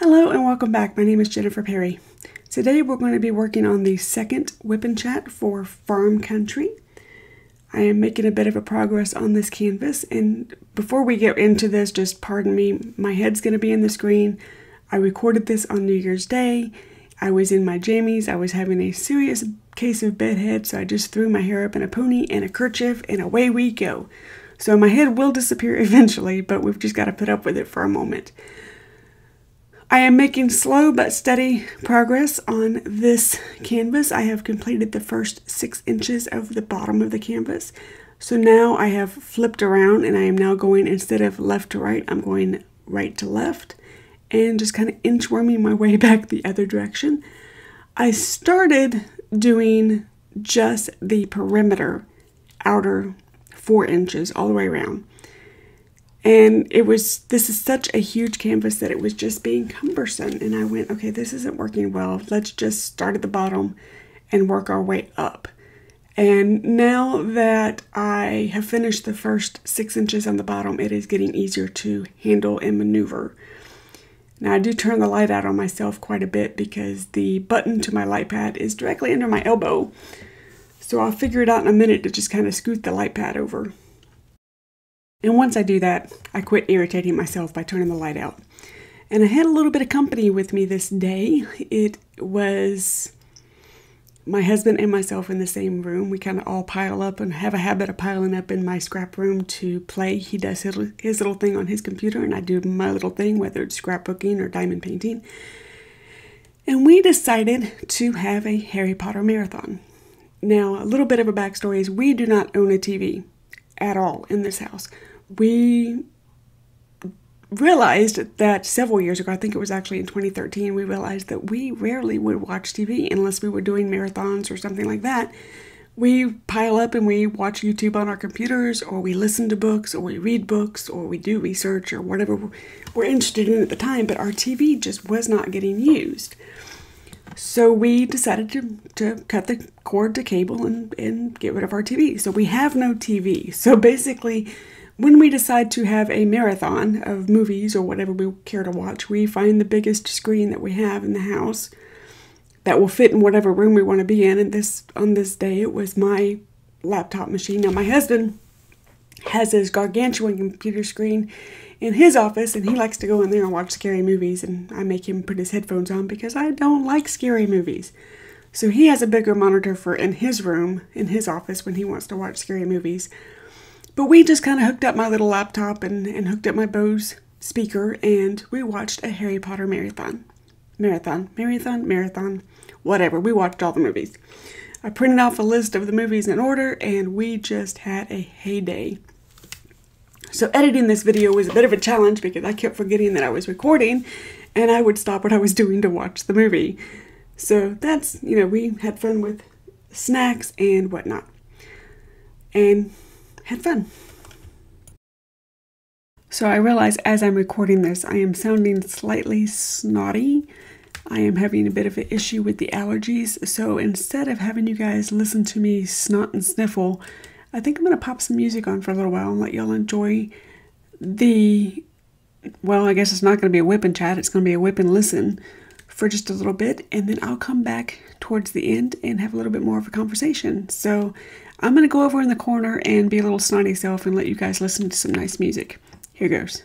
Hello and welcome back. My name is Jennifer Perry. Today we're going to be working on the second whip and chat for Farm Country. I am making a bit of a progress on this canvas and before we get into this, just pardon me, my head's going to be in the screen. I recorded this on New Year's Day. I was in my jammies. I was having a serious case of bedhead, so I just threw my hair up in a pony and a kerchief and away we go. So my head will disappear eventually, but we've just got to put up with it for a moment. I am making slow but steady progress on this canvas. I have completed the first six inches of the bottom of the canvas. So now I have flipped around and I am now going, instead of left to right, I'm going right to left and just kind of inchworming my way back the other direction. I started doing just the perimeter outer four inches all the way around. And it was, this is such a huge canvas that it was just being cumbersome. And I went, okay, this isn't working well. Let's just start at the bottom and work our way up. And now that I have finished the first six inches on the bottom, it is getting easier to handle and maneuver. Now I do turn the light out on myself quite a bit because the button to my light pad is directly under my elbow. So I'll figure it out in a minute to just kind of scoot the light pad over. And once I do that, I quit irritating myself by turning the light out. And I had a little bit of company with me this day. It was my husband and myself in the same room. We kind of all pile up and have a habit of piling up in my scrap room to play. He does his, his little thing on his computer, and I do my little thing, whether it's scrapbooking or diamond painting. And we decided to have a Harry Potter marathon. Now, a little bit of a backstory is we do not own a TV at all in this house we realized that several years ago, I think it was actually in 2013, we realized that we rarely would watch TV unless we were doing marathons or something like that. We pile up and we watch YouTube on our computers, or we listen to books, or we read books, or we do research, or whatever we're interested in at the time, but our TV just was not getting used. So we decided to, to cut the cord to cable and, and get rid of our TV. So we have no TV. So basically, when we decide to have a marathon of movies or whatever we care to watch, we find the biggest screen that we have in the house that will fit in whatever room we want to be in. And this on this day it was my laptop machine. Now my husband has his gargantuan computer screen in his office and he likes to go in there and watch scary movies and I make him put his headphones on because I don't like scary movies. So he has a bigger monitor for in his room, in his office when he wants to watch scary movies. But we just kind of hooked up my little laptop and, and hooked up my Bose speaker and we watched a Harry Potter marathon. Marathon, marathon, marathon, whatever. We watched all the movies. I printed off a list of the movies in order and we just had a heyday. So editing this video was a bit of a challenge because I kept forgetting that I was recording and I would stop what I was doing to watch the movie. So that's, you know, we had fun with snacks and whatnot. And had fun. So I realize as I'm recording this, I am sounding slightly snotty. I am having a bit of an issue with the allergies. So instead of having you guys listen to me snot and sniffle, I think I'm going to pop some music on for a little while and let y'all enjoy the, well, I guess it's not going to be a whip and chat. It's going to be a whip and listen for just a little bit. And then I'll come back towards the end and have a little bit more of a conversation. So I'm going to go over in the corner and be a little snotty self and let you guys listen to some nice music. Here goes.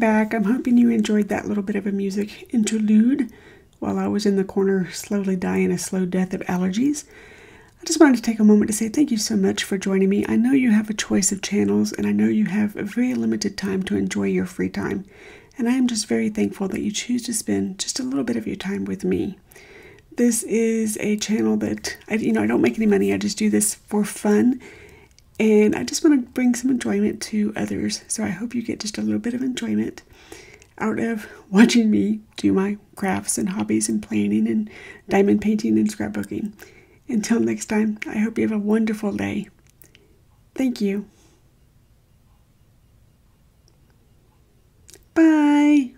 Back. I'm hoping you enjoyed that little bit of a music interlude while I was in the corner slowly dying a slow death of allergies. I just wanted to take a moment to say thank you so much for joining me. I know you have a choice of channels and I know you have a very limited time to enjoy your free time. And I am just very thankful that you choose to spend just a little bit of your time with me. This is a channel that I you know I don't make any money. I just do this for fun and I just want to bring some enjoyment to others. So I hope you get just a little bit of enjoyment out of watching me do my crafts and hobbies and planning and diamond painting and scrapbooking. Until next time, I hope you have a wonderful day. Thank you. Bye.